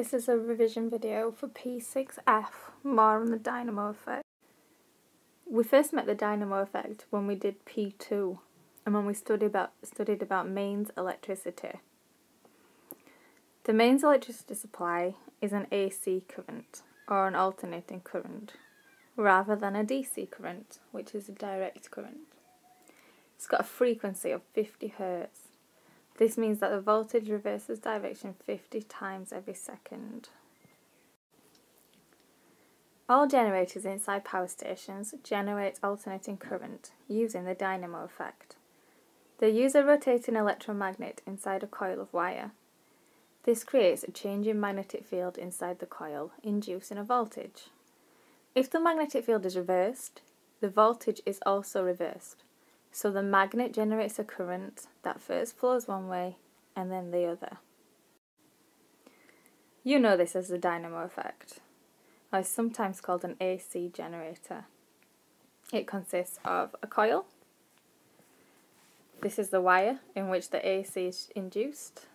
This is a revision video for P6F, more on the dynamo effect. We first met the dynamo effect when we did P2 and when we studied about, studied about mains electricity. The mains electricity supply is an AC current or an alternating current rather than a DC current, which is a direct current. It's got a frequency of 50 Hz this means that the voltage reverses direction 50 times every second. All generators inside power stations generate alternating current using the dynamo effect. They use a rotating electromagnet inside a coil of wire. This creates a changing magnetic field inside the coil, inducing a voltage. If the magnetic field is reversed, the voltage is also reversed. So the magnet generates a current that first flows one way and then the other. You know this as the dynamo effect, or sometimes called an AC generator. It consists of a coil. This is the wire in which the AC is induced.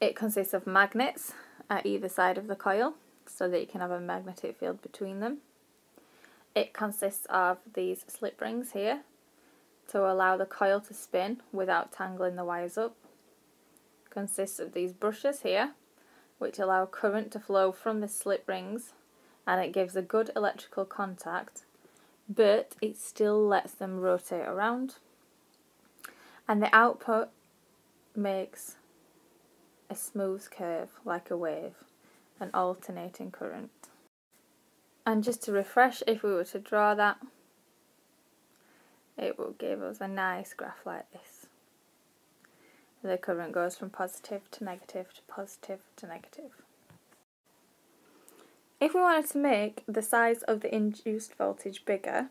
It consists of magnets at either side of the coil so that you can have a magnetic field between them. It consists of these slip rings here to allow the coil to spin without tangling the wires up. Consists of these brushes here, which allow current to flow from the slip rings and it gives a good electrical contact, but it still lets them rotate around. And the output makes a smooth curve like a wave, an alternating current. And just to refresh, if we were to draw that, it will give us a nice graph like this. The current goes from positive to negative to positive to negative. If we wanted to make the size of the induced voltage bigger,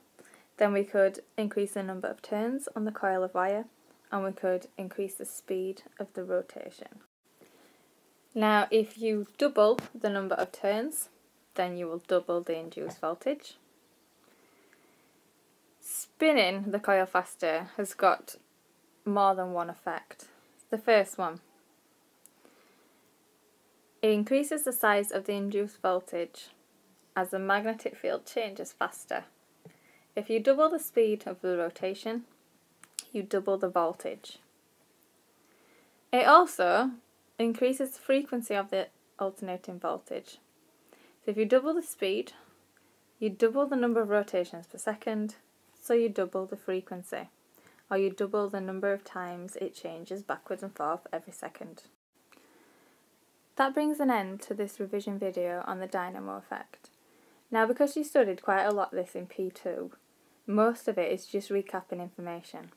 then we could increase the number of turns on the coil of wire and we could increase the speed of the rotation. Now if you double the number of turns, then you will double the induced voltage. Spinning the coil faster has got more than one effect. The first one, it increases the size of the induced voltage as the magnetic field changes faster. If you double the speed of the rotation, you double the voltage. It also increases the frequency of the alternating voltage. So if you double the speed, you double the number of rotations per second, so you double the frequency, or you double the number of times it changes backwards and forth every second. That brings an end to this revision video on the dynamo effect. Now because you studied quite a lot this in P2, most of it is just recapping information.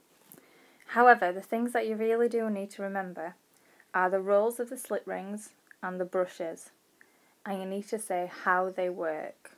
However, the things that you really do need to remember are the roles of the slip rings and the brushes, and you need to say how they work.